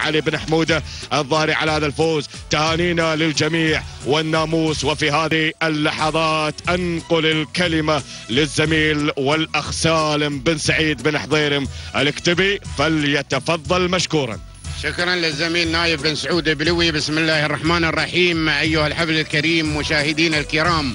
علي بن حمودة الظاهري على هذا الفوز. تهانينا للجميع والناموس وفي هذه اللحظات أنقل الكلمة للزميل والاخ سالم بن سعيد بن حضيرم الاكتبي فليتفضل مشكورا. شكرا للزميل نايف بن سعود بلوي. بسم الله الرحمن الرحيم. أيها الحفل الكريم مشاهدين الكرام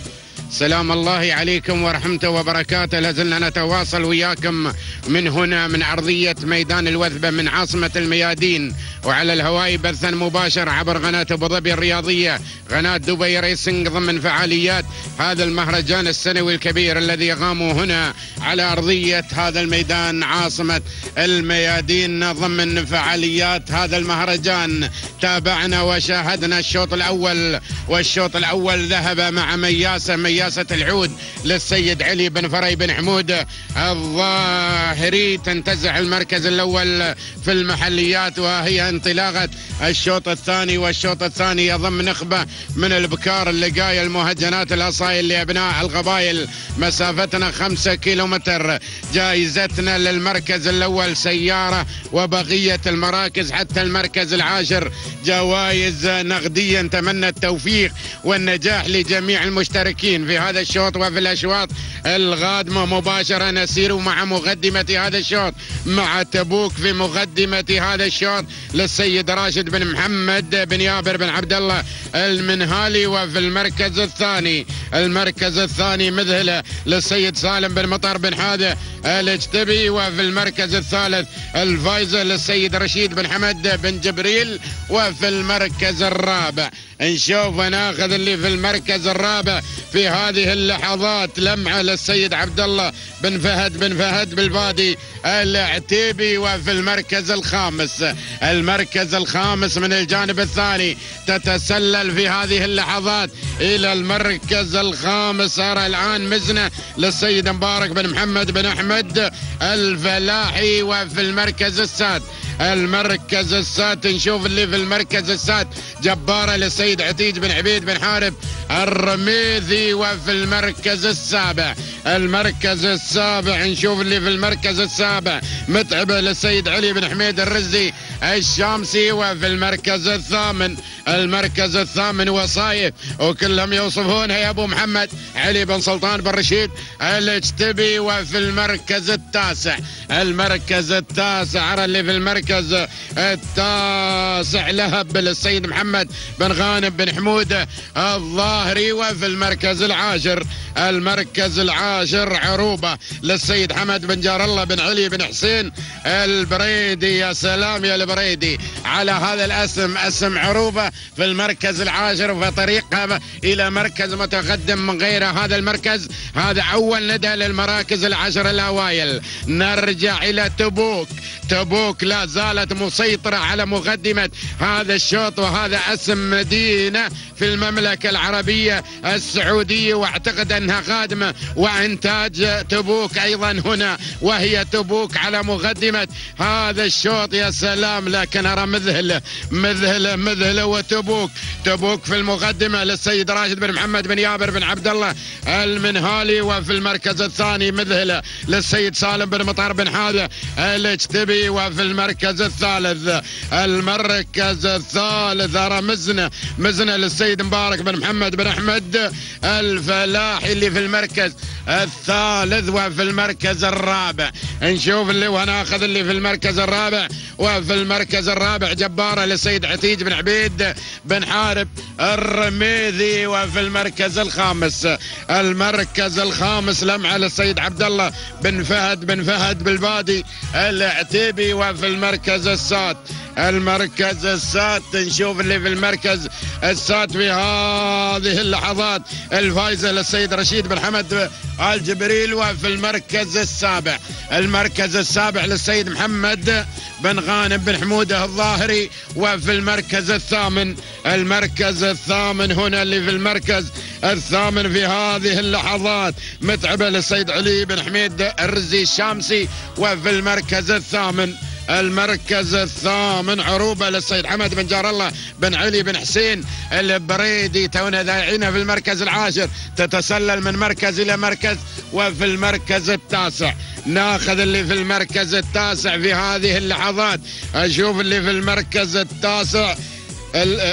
سلام الله عليكم ورحمته وبركاته. لازلنا نتواصل وياكم من هنا من أرضية ميدان الوثبة من عاصمة الميادين. وعلى الهواء بثا مباشر عبر قناة أبو ظبي الرياضية قناة دبي ريسنج ضمن فعاليات هذا المهرجان السنوي الكبير الذي يقام هنا على أرضية هذا الميدان عاصمة الميادين ضمن فعاليات هذا المهرجان. تابعنا وشاهدنا الشوط الأول والشوط الأول ذهب مع مياسة مياسة العود للسيد علي بن فري بن حمود الظاهري. تنتزع المركز الأول في المحليات وهي انطلاقة الشوط الثاني والشوط الثاني يضم نخبة من البكار اللقاية المهجنات الأصايل لأبناء القبائل. مسافتنا خمسة كيلومتر. جائزتنا للمركز الأول سيارة وبقية المراكز حتى المركز العاشر جوائز نقدية. نتمنى التوفيق والنجاح لجميع المشتركين. في هذا الشوط وفي الأشواط القادمة مباشرة نسير مع مقدمة هذا الشوط مع تبوك في مقدمة هذا الشوط للسيد راشد بن محمد بن يابر بن عبد الله المنهالي وفي المركز الثاني. المركز الثاني مذهلة للسيد سالم بن مطر بن حادة الاجتبي وفي المركز الثالث الفايزة للسيد رشيد بن حمد بن جبريل وفي المركز الرابع نشوف ناخذ اللي في المركز الرابع في هذه اللحظات لمعة للسيد عبد الله بن فهد بن فهد بالبادي العتيبي وفي المركز الخامس. المركز الخامس من الجانب الثاني تتسلل في هذه اللحظات إلى المركز الخامس صار الآن مزنة للسيد مبارك بن محمد بن أحمد الفلاحي وفي المركز السادس المركز السادس نشوف اللي في المركز السادس جبارة للسيد عتيج بن عبيد بن حارب الرميذي وفي المركز السابع. المركز السابع نشوف اللي في المركز السابع. متعبة للسيد علي بن حميد الرزي الشامسي وفي المركز الثامن. المركز الثامن وصايف. وكلهم يوصفونها يا أبو محمد علي بن سلطان بن رشيد الاجتبي وفي المركز التاسع. المركز التاسع أرى اللي في المركز التاسع. لهب للسيد محمد بن غانم بن حمود الظاهري وفي المركز العاشر. المركز العاشر عروبة للسيد حمد بن جار الله بن علي بن حسين البريدي. يا سلام يا البريدي على هذا الاسم اسم عروبة في المركز العاشر وفي طريقها إلى مركز متقدم من غير هذا المركز. هذا أول ندى للمراكز العشر الأوائل. نرجع إلى تبوك. تبوك لا زالت مسيطرة على مقدمة هذا الشوط وهذا اسم مدينة في المملكة العربية السعودية واعتقد أنها قادمة وإنتاج تبوك أيضا هنا وهي تبوك على مقدمة هذا الشوط يا سلام لكن أرى مذهلة مذهلة مذهلة وتبوك. تبوك في المقدمة للسيد راشد بن محمد بن يابر بن عبد الله المنهالي وفي المركز الثاني مذهلة للسيد سالم بن مطار بن حاده الاجتبي وفي المركز الثالث. المركز الثالث أرى مزنة مزنة للسيد مبارك بن محمد بن أحمد الفلاحي اللي في المركز. الثالث وفي المركز الرابع. نشوف اللي وناخذ اللي في المركز الرابع. وفي المركز الرابع جبارة للسيد عتيج بن عبيد بن حارب الرميذي. وفي المركز الخامس المركز الخامس لمعة للسيد عبد الله بن فهد بن فهد بالبادي العتيبي. وفي المركز السادس المركز السادس نشوف اللي في المركز السادس في هذه اللحظات. الفائزة للسيد رشيد بن حمد آل جبريل وفي المركز السابع. المركز السابع للسيد محمد بن غانم بن حمودة الظاهري وفي المركز الثامن. المركز الثامن هنا اللي في المركز الثامن في هذه اللحظات. متعبة للسيد علي بن حميد الرزي الشامسي وفي المركز الثامن. المركز الثامن عروبة للسيد حمد بن جار الله بن علي بن حسين البريدي تونا ذايعين في المركز العاشر. تتسلل من مركز إلى مركز وفي المركز التاسع. ناخذ اللي في المركز التاسع في هذه اللحظات. أشوف اللي في المركز التاسع.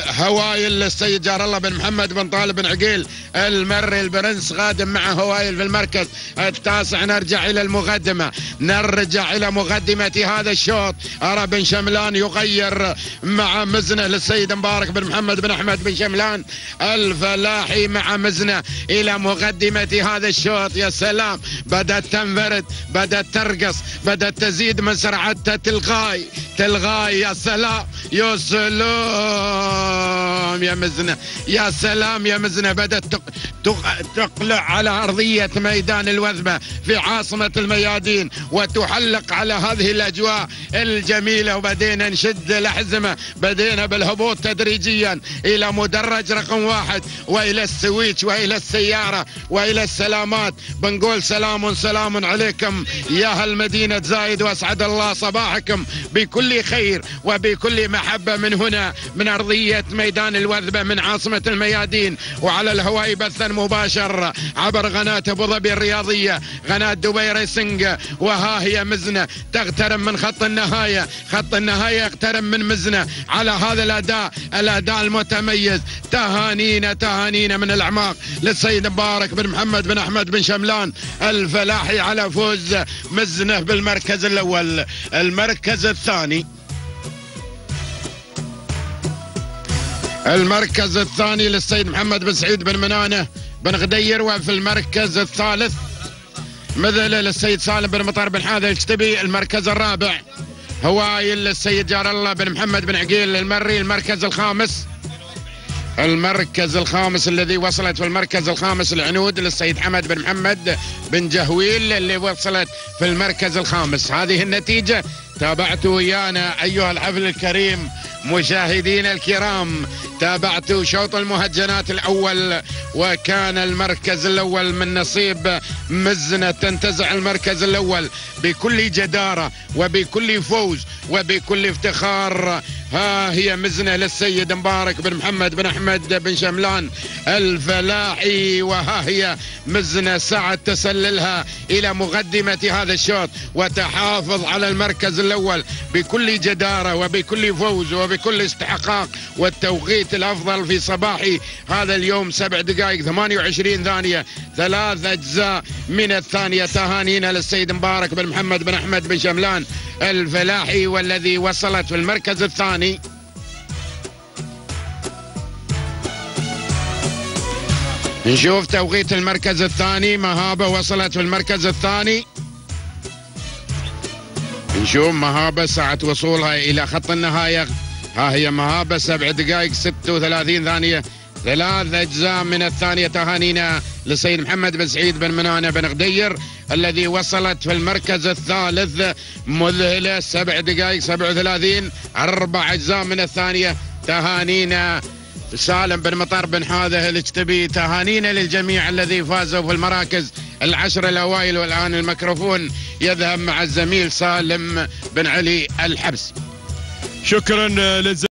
هوايل للسيد جار الله بن محمد بن طالب بن عقيل المري البرنس غادم مع هوايل في المركز. التاسع نرجع إلى المقدمة. نرجع إلى مقدمة هذا الشوط. أرى بن شملان يغير مع مزنة للسيد مبارك بن محمد بن أحمد بن شملان. الفلاحي مع مزنة إلى مقدمة هذا الشوط. يا سلام! بدأت تنفرد بدأت ترقص بدأت تزيد من سرعتها تلغاي. تلغاي يا سلام! يا يا مزنه يا سلام يا مزنه بدأت تقلع على أرضية ميدان الوثبة في عاصمة الميادين وتحلق على هذه الأجواء الجميلة وبدينا نشد الأحزمة. بدينا بالهبوط تدريجيا إلى مدرج رقم واحد وإلى السويتش وإلى السيارة وإلى السلامات. بنقول سلام سلام عليكم يا أهل مدينة زايد وأسعد الله صباحكم بكل خير وبكل محبة من هنا من أرضية ميدان الوثبة من عاصمة الميادين وعلى الهواء بثا مباشر عبر قناة أبو ظبي الرياضية قناة دبي ريسنج وها هي مزنة تقترب من خط النهاية خط النهاية يقترب من مزنة على هذا الأداء الأداء المتميز تهانينا تهانينا من الأعماق للسيد مبارك بن محمد بن أحمد بن شملان الفلاحي على فوز مزنة بالمركز الأول المركز الثاني. المركز الثاني للسيد محمد بن سعيد بن منانة بن غدير وفي المركز الثالث مثل للسيد سالم بن مطر بن حاذا الكتبي المركز الرابع هوايل للسيد جار الله بن محمد بن عقيل المري المركز الخامس المركز الخامس الذي وصلت في المركز الخامس العنود للسيد حمد بن محمد بن جهويل اللي وصلت في المركز الخامس. هذه النتيجة تابعتوا ويانا أيها الحفل الكريم مشاهدينا الكرام. تابعت شوط المهجنات الأول وكان المركز الأول من نصيب مزنة تنتزع المركز الأول بكل جدارة وبكل فوز وبكل افتخار. ها هي مزنة للسيد مبارك بن محمد بن أحمد بن شملان الفلاحي وها هي مزنة سعد تسللها إلى مقدمة هذا الشوط وتحافظ على المركز الأول بكل جدارة وبكل فوز وبكل استحقاق والتوقيت الأفضل في صباح هذا اليوم سبع دقائق 28 ثانية ثلاث أجزاء من الثانية تهانينا للسيد مبارك بن محمد بن أحمد بن شملان. الفلاحي والذي وصلت في المركز الثاني. نشوف توقيت المركز الثاني. مهابة وصلت في المركز الثاني. نشوف مهابة ساعة وصولها إلى خط النهاية. ها هي مهابة سبع دقائق 36 ثانية. ثلاث أجزاء من الثانية تهانينا للسيد محمد بن سعيد بن منانة بن غدير الذي وصلت في المركز الثالث مذهلة سبع دقائق 37 أربع أجزاء من الثانية تهانينا. سالم بن مطر بن حاذة الاجتبي تهانينا للجميع الذي فازوا في المراكز العشر الأوائل والآن الميكروفون يذهب مع الزميل سالم بن علي الحبس. شكرا للزميل.